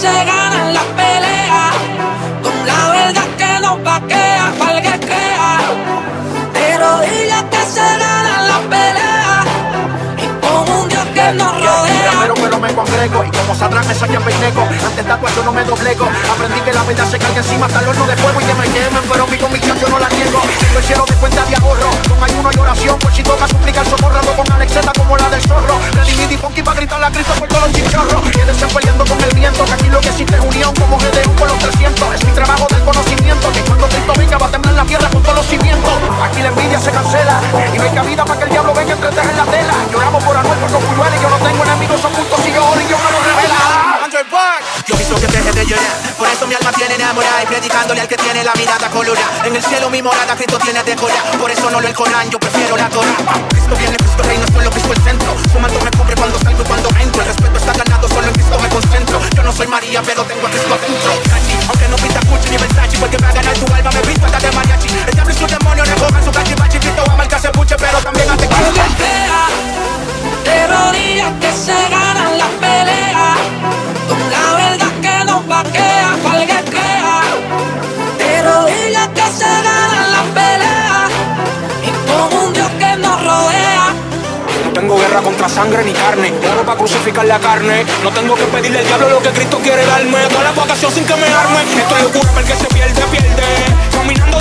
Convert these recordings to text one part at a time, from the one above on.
se gana la pelea, con la verdad que nos vaquea, para que crea. De rodillas que se gana la pelea, y con un Dios que nos rodea. Pero, pero me congrego. Y como sabrán me saqué peñeco Ante tanto yo no me doblego Aprendí que la vida se carga encima hasta el horno de fuego y que me quemen Pero mi convicción yo no la niego. Siempre cielo de cuenta de ahorro. Con ayuno y oración por si toca suplicar socorrando con Alexeta como la del zorro. Redimid y funky pa' gritar la Cristo por todos los chichorros Quédense peleando Que aquí lo que existe es unión como GDU con los 300 Es mi trabajo del conocimiento Que cuando Cristo venga va a temblar la tierra con todos los cimientos. Aquí la envidia se cancela Y no hay cabida para que el diablo venga a entretejer la tela. Lloramos por Anuel por los y Yo no tengo enemigos ocultos y yo oro y yo no lo revela. Yo visto que deje de llorar, por eso mi alma tiene enamorada y predicándole al que tiene la mirada colorada. En el cielo mi morada Cristo tiene decorada, por eso no lo el Corán, yo prefiero la Torah. Cristo viene, María, pero tengo a Cristo adentro. Aunque no pinta Gucci ni Versace, porque va a ganar tu alma, me visto hasta de mariachi. El diablo y su demonio recojan su cachivachi. Cristo ama el que se puche, pero también hace que que se guerra contra sangre ni carne. Oro para crucificar la carne. No tengo que pedirle al diablo lo que Cristo quiere darme. Toda la vocación sin que me arme. Esto es locura porque se pierde, pierde. Caminando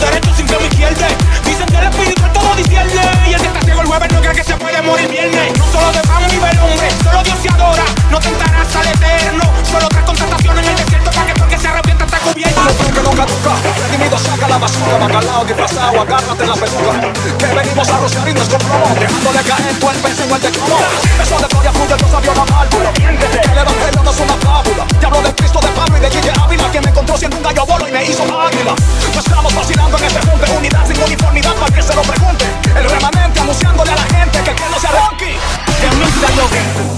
la basura, bacalao disfrazado, agárrate la peluca. Que venimos a los cariños con plomo, dejándole caer tu el peso en el de como. Eso de gloria fluye, Dios abrió la válvula. El evangelio no es una fábula. Te hablo de Cristo, de Pablo y de Gille Ávila, que me encontró siendo un gallo bolo y me hizo águila. No estamos vacilando en este junte, unidad sin uniformidad para que se lo pregunte. El remanente anunciándole a la gente que que no se arranque. De mí salió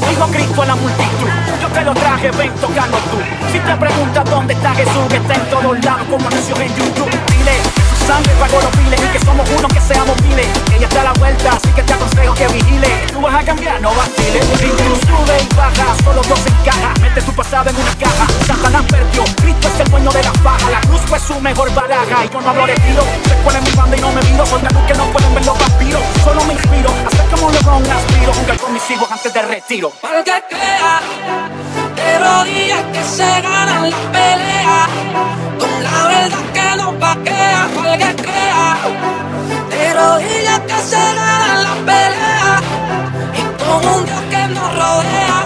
dijo Cristo en la multitud. Yo te lo traje, ven, tocando tú. Si te preguntas dónde está Jesús, que está en todos lados, como anunció en YouTube. Sangre los y que somos uno que seamos miles. Ella está a la vuelta, así que te aconsejo que vigile. Tú vas a cambiar, no vaciles. Incluso sube y baja, solo dos encaja. Mete tu pasado en una caja. Satanás perdió, Cristo es el dueño de la faja. La cruz fue su mejor baraja y yo no hablo de tiro. Se pone mi banda y no me miro. Soy la que no pueden ver los vampiros. Solo me inspiro, hacer como un león aspiro. Jugar con mis hijos antes de retiro. Para que crea, de rodillas que se ganan la pelea, con la verdad que para que crea, de rodillas que se la pelea, y con un Dios que nos rodea.